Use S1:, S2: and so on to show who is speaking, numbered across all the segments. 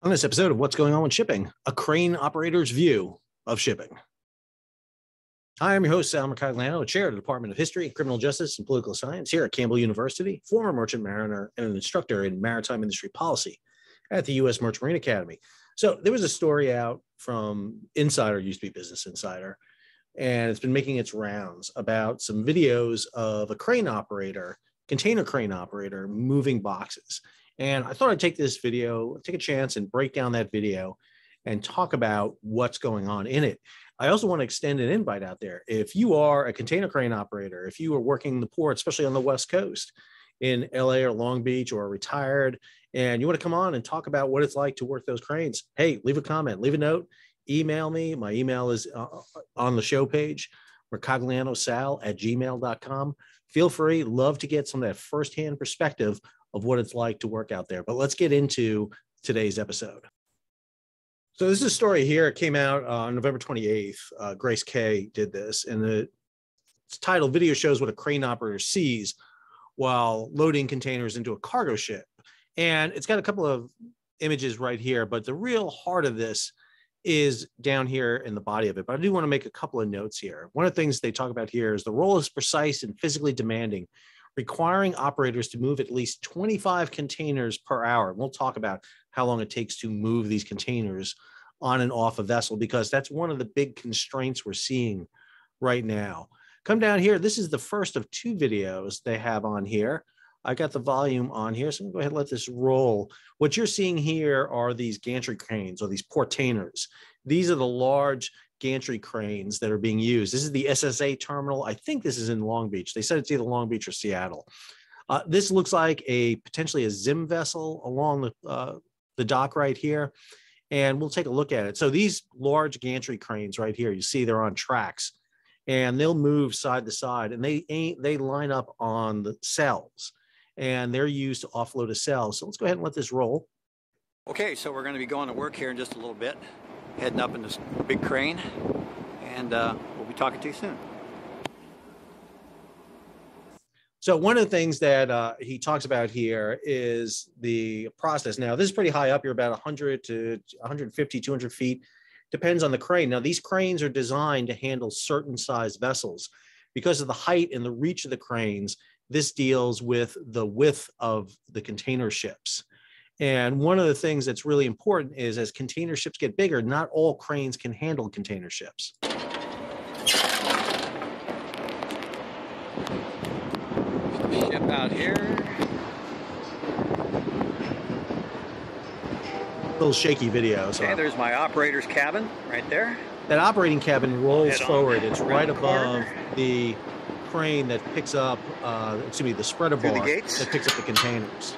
S1: On this episode of What's Going On with Shipping, a crane operator's view of shipping. Hi, I'm your host, Sal Mercogliano, chair of the Department of History, Criminal Justice, and Political Science here at Campbell University, former merchant mariner and an instructor in maritime industry policy at the U.S. Merchant Marine Academy. So there was a story out from Insider, used to be Business Insider, and it's been making its rounds about some videos of a crane operator, container crane operator, moving boxes. And I thought I'd take this video, take a chance and break down that video and talk about what's going on in it. I also want to extend an invite out there. If you are a container crane operator, if you are working the port, especially on the West Coast in LA or Long Beach or retired, and you want to come on and talk about what it's like to work those cranes, hey, leave a comment, leave a note, email me. My email is uh, on the show page, mercoglianosal at gmail.com. Feel free, love to get some of that firsthand perspective of what it's like to work out there. But let's get into today's episode. So this is a story here. It came out on November 28th. Uh, Grace Kay did this, and the title video shows what a crane operator sees while loading containers into a cargo ship. And it's got a couple of images right here, but the real heart of this is down here in the body of it. But I do want to make a couple of notes here. One of the things they talk about here is the role is precise and physically demanding, requiring operators to move at least 25 containers per hour. We'll talk about how long it takes to move these containers on and off a vessel because that's one of the big constraints we're seeing right now. Come down here. This is the first of two videos they have on here. I got the volume on here, so I'm gonna go ahead and let this roll. What you're seeing here are these gantry cranes or these portainers. These are the large gantry cranes that are being used. This is the SSA terminal. I think this is in Long Beach. They said it's either Long Beach or Seattle. Uh, this looks like a potentially a Zim vessel along the, uh, the dock right here. And we'll take a look at it. So these large gantry cranes right here, you see they're on tracks and they'll move side to side and they ain't they line up on the cells and they're used to offload a cell. So let's go ahead and let this roll.
S2: Okay, so we're going to be going to work here in just a little bit heading up in this big crane, and uh, we'll be talking to you soon.
S1: So one of the things that uh, he talks about here is the process. Now, this is pretty high up. You're about 100 to 150, 200 feet, depends on the crane. Now, these cranes are designed to handle certain size vessels. Because of the height and the reach of the cranes, this deals with the width of the container ships. And one of the things that's really important is as container ships get bigger, not all cranes can handle container ships.
S2: Ship out here.
S1: Little shaky video.
S2: So. Okay, there's my operator's cabin right there.
S1: That operating cabin rolls forward. It's right above the crane that picks up, uh, excuse me, the spreader bar
S2: the
S1: that picks up the containers.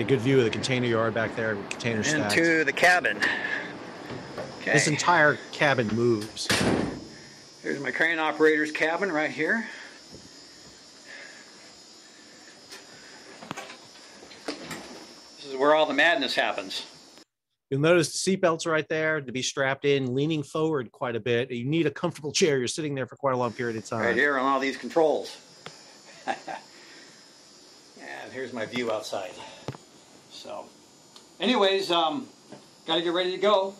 S1: A good view of the container yard back there, container stacks.
S2: Into the cabin.
S1: Okay. This entire cabin moves.
S2: Here's my crane operator's cabin right here. This is where all the madness happens.
S1: You'll notice the seatbelts right there to be strapped in, leaning forward quite a bit. You need a comfortable chair. You're sitting there for quite a long period of time.
S2: Right here on all these controls. and here's my view outside. So, anyways, um, got to get ready to go.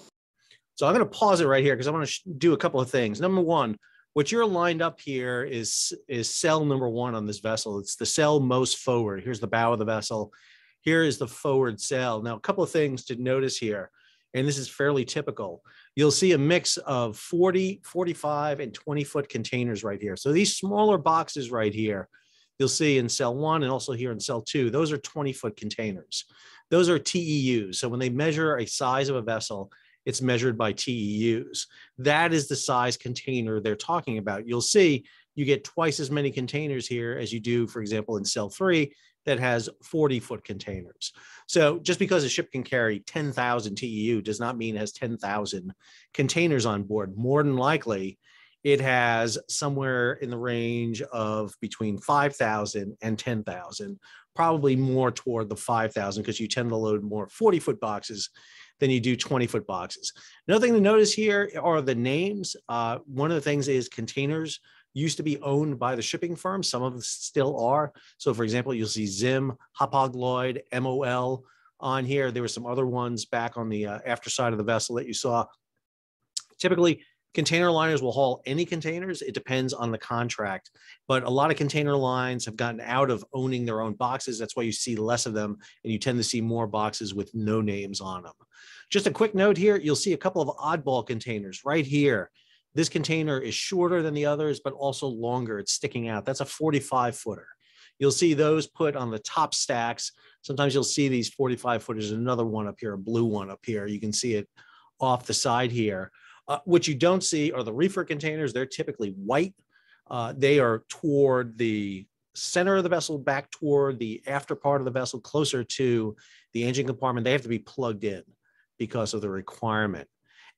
S1: So I'm going to pause it right here because I want to do a couple of things. Number one, what you're lined up here is is cell number one on this vessel. It's the cell most forward. Here's the bow of the vessel. Here is the forward cell. Now, a couple of things to notice here, and this is fairly typical. You'll see a mix of 40, 45, and 20 foot containers right here. So these smaller boxes right here, you'll see in cell one and also here in cell two, those are 20 foot containers. Those are TEUs. So when they measure a size of a vessel, it's measured by TEUs. That is the size container they're talking about. You'll see you get twice as many containers here as you do, for example, in cell three that has 40 foot containers. So just because a ship can carry 10,000 TEU does not mean it has 10,000 containers on board. More than likely, it has somewhere in the range of between 5,000 and 10,000 probably more toward the 5,000 because you tend to load more 40 foot boxes than you do 20 foot boxes. Another thing to notice here are the names. Uh, one of the things is containers used to be owned by the shipping firm. Some of them still are. So, for example, you'll see Zim, Hapag Lloyd, MOL on here. There were some other ones back on the uh, after side of the vessel that you saw. Typically, container liners will haul any containers. It depends on the contract. But a lot of container lines have gotten out of owning their own boxes. That's why you see less of them and you tend to see more boxes with no names on them. Just a quick note here, you'll see a couple of oddball containers right here. This container is shorter than the others, but also longer. It's sticking out. That's a 45 footer. You'll see those put on the top stacks. Sometimes you'll see these 45 footers, another one up here, a blue one up here. You can see it off the side here. Uh, what you don't see are the reefer containers. They're typically white. Uh, they are toward the center of the vessel, back toward the after part of the vessel, closer to the engine compartment. They have to be plugged in because of the requirement.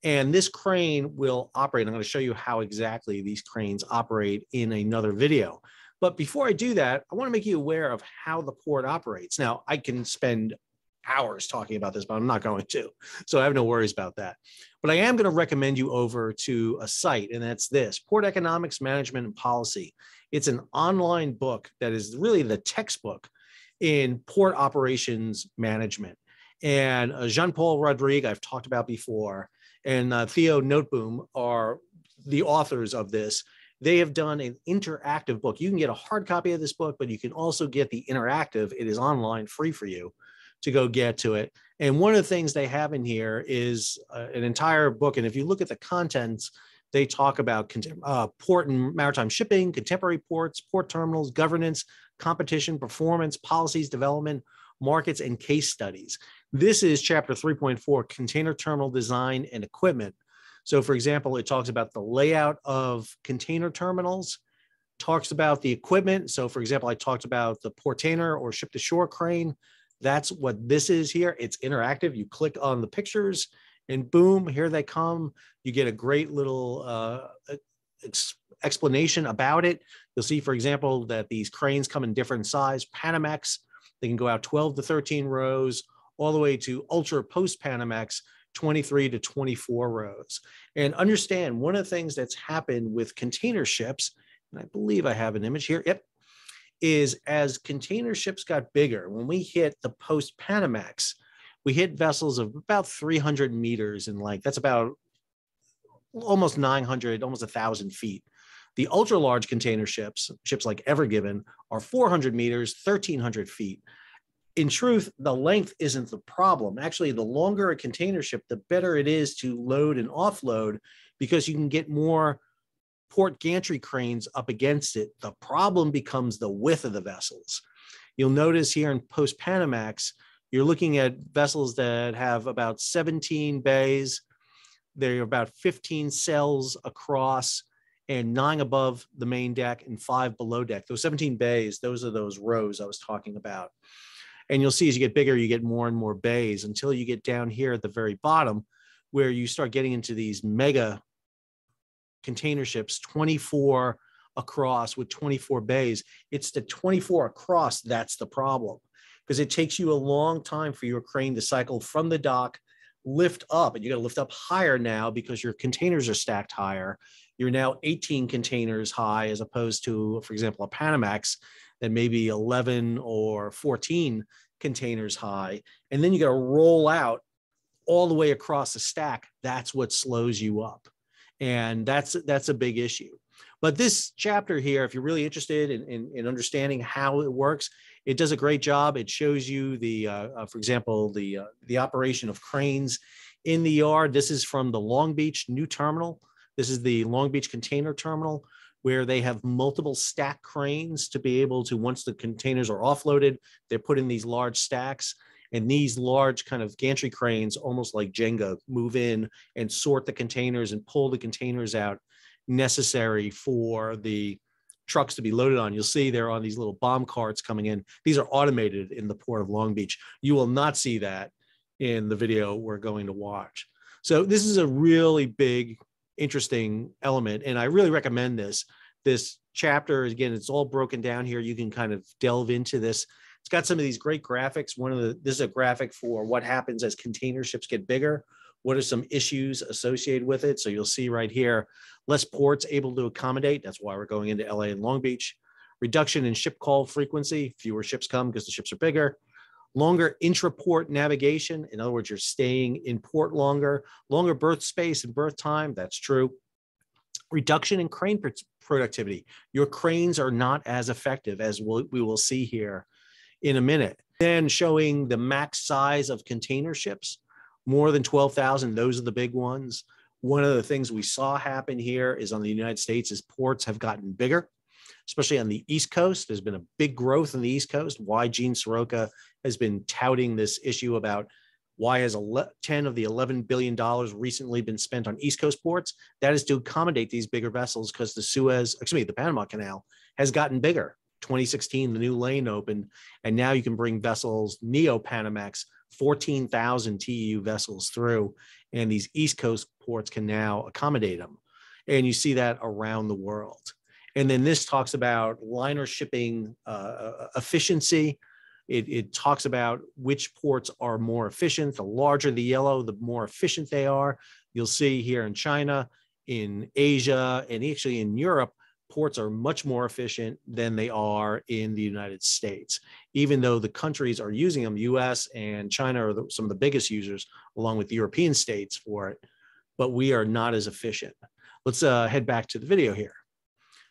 S1: And this crane will operate. I'm going to show you how exactly these cranes operate in another video. But before I do that, I want to make you aware of how the port operates. Now, I can spend hours talking about this, but I'm not going to. So I have no worries about that. But I am going to recommend you over to a site, and that's this Port Economics Management and Policy. It's an online book that is really the textbook in port operations management. And uh, Jean Paul Rodrigue, I've talked about before, and uh, Theo Notteboom are the authors of this. They have done an interactive book. You can get a hard copy of this book, but you can also get the interactive. It is online, free for you to go get to it. And one of the things they have in here is uh, an entire book. And if you look at the contents, they talk about uh, port and maritime shipping, contemporary ports, port terminals, governance, competition, performance, policies, development, markets, and case studies. This is chapter 3.4 container terminal design and equipment. So, for example, it talks about the layout of container terminals, talks about the equipment. So, for example, I talked about the portainer or ship to shore crane. That's what this is here. It's interactive. You click on the pictures and boom, here they come. You get a great little uh, ex- explanation about it. You'll see, for example, that these cranes come in different size. Panamax, they can go out 12 to 13 rows, all the way to ultra post Panamax, 23 to 24 rows. And understand one of the things that's happened with container ships, and I believe I have an image here. Yep. Is as container ships got bigger, when we hit the post Panamax, we hit vessels of about 300 meters in length. That's about almost 900, almost a thousand feet. The ultra large container ships, ships like Ever Given, are 400 meters, 1,300 feet. In truth, the length isn't the problem. Actually, the longer a container ship, the better it is to load and offload because you can get more port gantry cranes up against it. The problem becomes the width of the vessels. You'll notice here in post Panamax, you're looking at vessels that have about 17 bays. They're about 15 cells across and nine above the main deck and five below deck. Those 17 bays, those are those rows I was talking about. And you'll see as you get bigger, you get more and more bays until you get down here at the very bottom where you start getting into these mega container ships, 24 across with 24 bays. It's the 24 across that's the problem because it takes you a long time for your crane to cycle from the dock, lift up, and you got to lift up higher now because your containers are stacked higher. You're now 18 containers high as opposed to, for example, a Panamax that may be 11 or 14 containers high. And then you got to roll out all the way across the stack. That's what slows you up. And that's that's a big issue. But this chapter here, if you're really interested in, in, in understanding how it works, it does a great job. It shows you the, uh, uh, for example, the uh, the operation of cranes in the yard. This is from the Long Beach new terminal. This is the Long Beach container terminal where they have multiple stack cranes to be able to, once the containers are offloaded, they're put in these large stacks. And these large kind of gantry cranes, almost like Jenga, move in and sort the containers and pull the containers out necessary for the trucks to be loaded on. You'll see they're on these little bomb carts coming in. These are automated in the port of Long Beach. You will not see that in the video we're going to watch. So this is a really big, interesting element, and I really recommend this. This chapter again, it's all broken down here. You can kind of delve into this. It's got some of these great graphics. One of the this is a graphic for what happens as container ships get bigger. What are some issues associated with it? So you'll see right here, less ports able to accommodate. That's why we're going into LA and Long Beach. Reduction in ship call frequency, fewer ships come because the ships are bigger. Longer intra-port navigation. In other words, you're staying in port longer. Longer berth space and berth time. That's true. Reduction in crane productivity. Your cranes are not as effective as we'll, we will see here in a minute. Then showing the max size of container ships, more than 12,000. Those are the big ones. One of the things we saw happen here is on the United States is ports have gotten bigger, especially on the East Coast. There's been a big growth in the East Coast. Why Gene Seroka has been touting this issue about why has 10 of the 11 billion dollars recently been spent on East Coast ports? That is to accommodate these bigger vessels because the Suez, excuse me, the Panama Canal has gotten bigger. 2016, the new lane opened, and now you can bring vessels, Neo Panamax, 14,000 TEU vessels through, and these East Coast ports can now accommodate them. And you see that around the world. And then this talks about liner shipping uh, efficiency. It, it, talks about which ports are more efficient. The larger the yellow, the more efficient they are. You'll see here in China, in Asia, and actually in Europe, ports are much more efficient than they are in the United States, even though the countries are using them. US and China are the, some of the biggest users, along with the European states for it, but we are not as efficient. Let's uh, head back to the video here.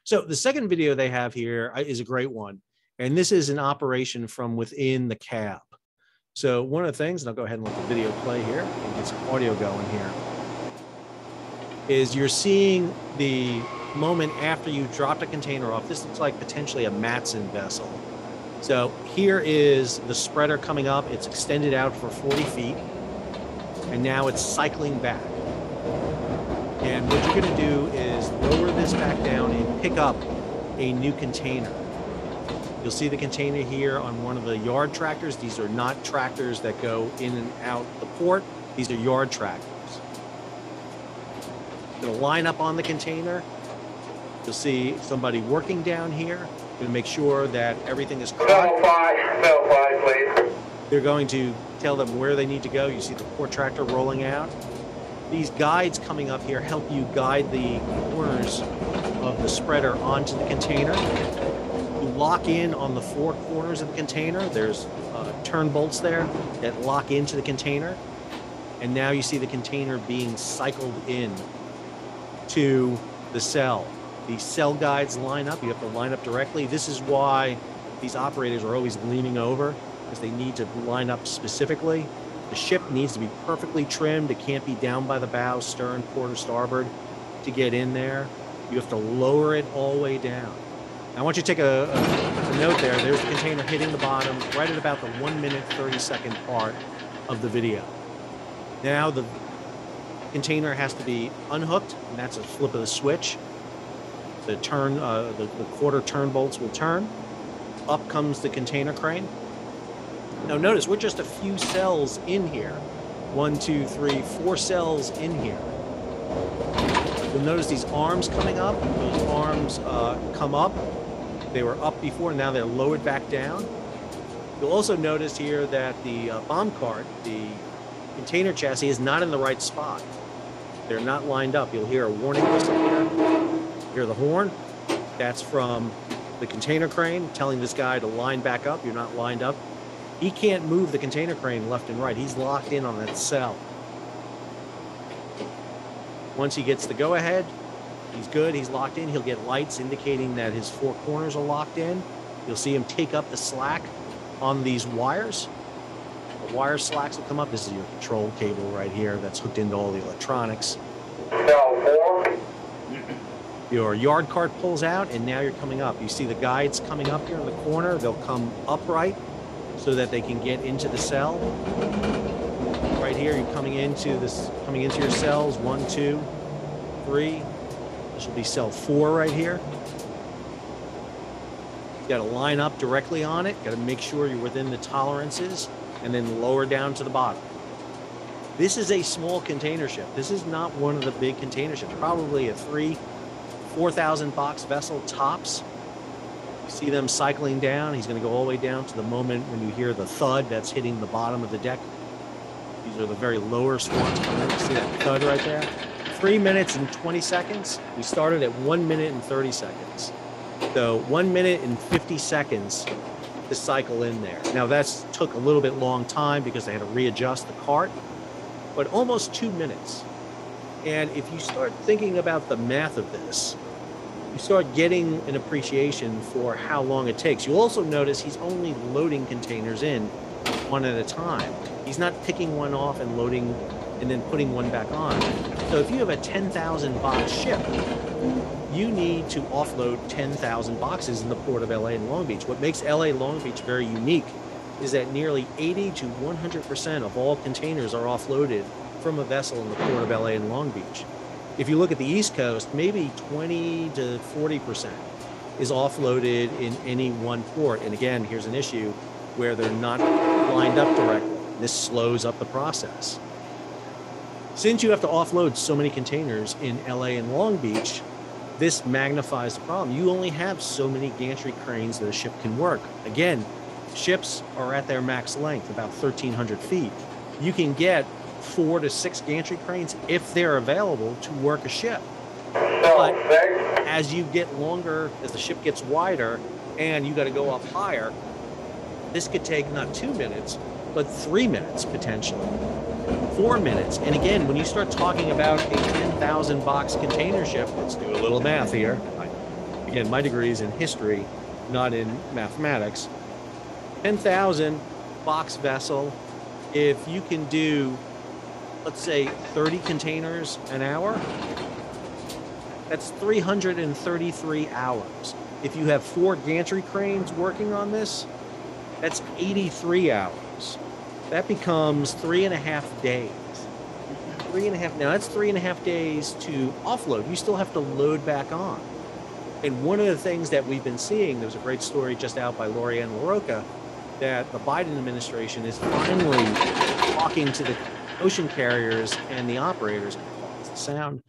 S1: So the second video they have here uh, a great one. And this is an operation from within the cab. So one of the things, and I'll go ahead and let the video play here and get some audio going here, is you're seeing the moment after you dropped a container off. This looks like potentially a Matson vessel. So here is the spreader coming up. It's extended out for 40 feet. And now it's cycling back. And what you're going to do is lower this back down and pick up a new container. You'll see the container here on one of the yard tractors. These are not tractors that go in and out the port. These are yard tractors. Gonna line up on the container You'll see somebody working down here to make sure that everything is correct.
S3: five, five, please.
S1: They're going to tell them where they need to go. You see the port tractor rolling out. These guides coming up here help you guide the corners of the spreader onto the container. You lock in on the four corners of the container. There's uh, turn bolts there that lock into the container. And now you see the container being cycled in to the cell. The cell guides line up. You have to line up directly. This is why these operators are always leaning over because they need to line up specifically. The ship needs to be perfectly trimmed. It can't be down by the bow, stern, port, or starboard to get in there. You have to lower it all the way down. I want you to take a, a, a note there. There's the container hitting the bottom right at about the 1 minute 30 second part of the video. Now the container has to be unhooked, and that's a flip of the switch the turn, uh, the, the quarter turn bolts will turn. Up comes the container crane. Now notice we're just a few cells in here. One, two, three, four cells in here. You'll notice these arms coming up. Those arms uh, come up. They were up before, now they're lowered back down. You'll also notice here that the uh, bomb cart, the container chassis, is not in the right spot. They're not lined up. You'll hear a warning whistle here hear the horn. That's from the container crane telling this guy to line back up. You're not lined up. He can't move the container crane left and right. He's locked in on that cell. Once he gets the go ahead, he's good. He's locked in. He'll get lights indicating that his four corners are locked in. You'll see him take up the slack on these wires. The wire slacks will come up. This is your control cable right here that's hooked into all the electronics. Your yard cart pulls out and now you're coming up. You see the guides coming up here in the corner. They'll come upright so that they can get into the cell. Right here, you're coming into this, coming into your cells. One, two, three. This will be cell four right here. You got to line up directly on it. Got to make sure you're within the tolerances and then lower down to the bottom. This is a small container ship. This is not one of the big container ships. Probably a three, 4,000 box vessel tops. You see them cycling down. He's going to go all the way down to the moment when you hear the thud that's hitting the bottom of the deck. These are the very lower swans coming in. See that thud right there? Three minutes and 20 seconds. We started at one minute and 30 seconds. So one minute and 50 seconds to cycle in there. Now that's took a little bit long time because they had to readjust the cart, but almost two minutes. And if you start thinking about the math of this, you start getting an appreciation for how long it takes. You'll also notice he's only loading containers in one at a time. He's not picking one off and loading and then putting one back on. So if you have a 10,000 box ship, you need to offload 10,000 boxes in the port of LA and Long Beach. What makes LA Long Beach very unique is that nearly 80 to 100% of all containers are offloaded from a vessel in the port of LA and Long Beach. If you look at the East Coast, maybe 20 to 40% is offloaded in any one port. And again, here's an issue where they're not lined up directly. This slows up the process. Since you have to offload so many containers in LA and Long Beach, this magnifies the problem. You only have so many gantry cranes that a ship can work. Again, ships are at their max length, about 1,300 feet. You can get four to six gantry cranes if they're available to work a ship. Oh, but as you get longer, as the ship gets wider and you got to go up higher, this could take not two minutes, but three minutes potentially, four minutes. And again, when you start talking about a 10,000 box container ship, let's do a little math here. Again, my degree is in history, not in mathematics. 10,000 box vessel, if you can do, let's say, 30 containers an hour, that's 333 hours. If you have four gantry cranes working on this, that's 83 hours. That becomes three and a half days. Three and a half. Now that's three and a half days to offload. You still have to load back on. And one of the things that we've been seeing, there was a great story just out by Lori-Ann LaRocca, that the Biden administration is finally talking to the ocean carriers and the operators. Sound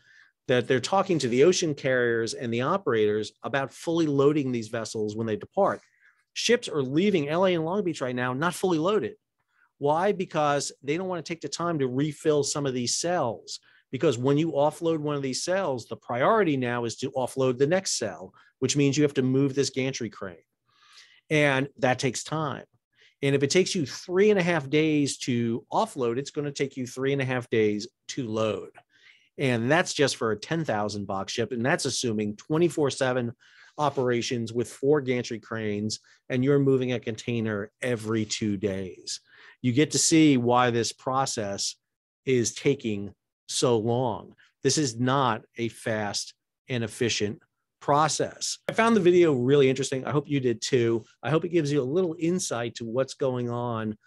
S1: that they're talking to the ocean carriers and the operators about fully loading these vessels when they depart ships are leaving LA and Long Beach right now not fully loaded. Why? Because they don't want to take the time to refill some of these cells. Because when you offload one of these cells, the priority now is to offload the next cell, which means you have to move this gantry crane. And that takes time. And if it takes you three and a half days to offload, it's going to take you three and a half days to load. And that's just for a 10,000 box ship. And that's assuming 24 7 operations with four gantry cranes and you're moving a container every two days. You get to see why this process is taking so long. This is not a fast and efficient process. I found the video really interesting. I hope you did too. I hope it gives you a little insight to what's going on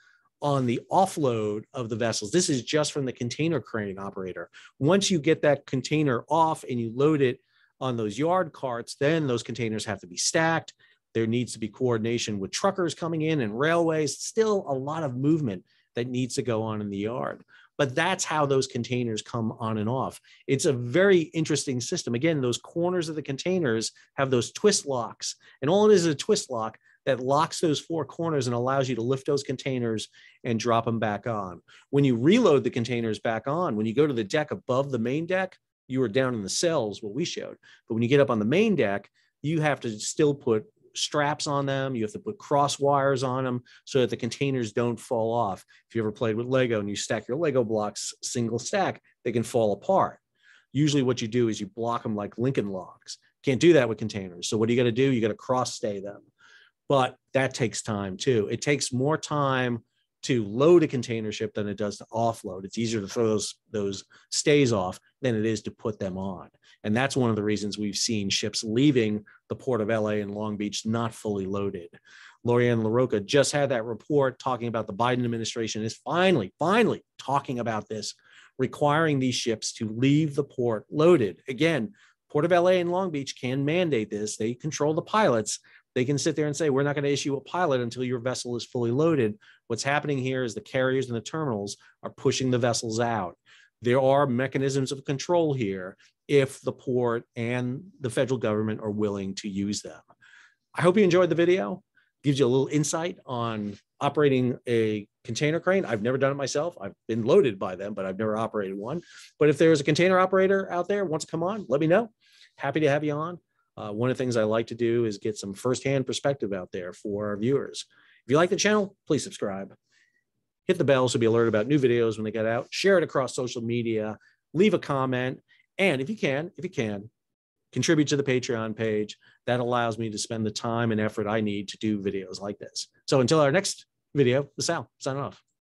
S1: on the offload of the vessels. This is just from the container crane operator. Once you get that container off and you load it on those yard carts, then those containers have to be stacked. There needs to be coordination with truckers coming in and railways. Still a lot of movement that needs to go on in the yard. But that's how those containers come on and off. It's a very interesting system. Again, those corners of the containers have those twist locks, and all it is is a twist lock that locks those four corners and allows you to lift those containers and drop them back on. When you reload the containers back on, when you go to the deck above the main deck, you are down in the cells, what we showed. But when you get up on the main deck, you have to still put straps on them. You have to put cross wires on them so that the containers don't fall off. If you ever played with Lego and you stack your Lego blocks single stack, they can fall apart. Usually, what you do is you block them like Lincoln logs. Can't do that with containers. So, what do you got to do? You got to cross stay them. But that takes time too. It takes more time to load a container ship than it does to offload. It's easier to throw those those stays off than it is to put them on. And that's one of the reasons we've seen ships leaving the port of LA and Long Beach not fully loaded. Lori-Ann LaRocca just had that report talking about the Biden administration is finally, finally talking about this, requiring these ships to leave the port loaded. Again, Port of LA and Long Beach can mandate this. They control the pilots, they can sit there and say, we're not going to issue a pilot until your vessel is fully loaded. What's happening here is the carriers and the terminals are pushing the vessels out. There are mechanisms of control here if the port and the federal government are willing to use them. I hope you enjoyed the video. Gives you a little insight on operating a container crane. I've never done it myself. I've been loaded by them, but I've never operated one. But if there's a container operator out there wants to come on, let me know. Happy to have you on. Uh, one of the things I like to do is get some firsthand perspective out there for our viewers. If you like the channel, please subscribe. Hit the bell so be alerted about new videos when they get out. Share it across social media. Leave a comment. And if you can, if you can, contribute to the Patreon page. That allows me to spend the time and effort I need to do videos like this. So until our next video, the Sal, signing off.